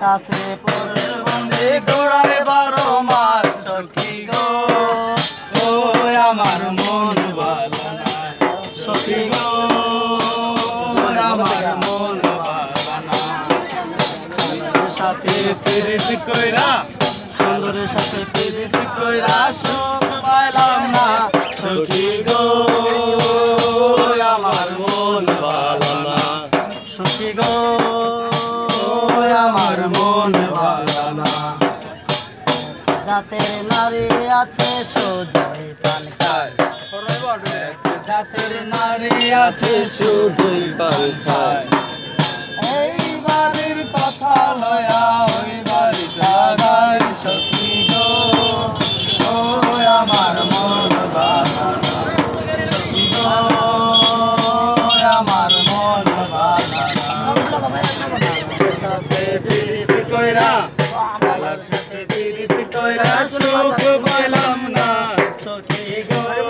কাছে পড়ে বন্দে গোড়ায় বারো মাস সখী গো ও আমার মন ভালো না সখী গো আমার মন ভালো না সাথে পিরিত কইরা সুন্দরের সাথে পিরিত কইরা সুখ পাইলাম না সখী গো আমার মন ভালো না। সখী গো জাতের নারী আছে সুজয় পান খায় জাতের নারী আছে শুধুই পান খায় এই বাড়ির কথা লয়া ওই বাড়ি জাগাই সখী গো ও আমার মন আমার মন কইরা আমরা সুখ পেলাম না গো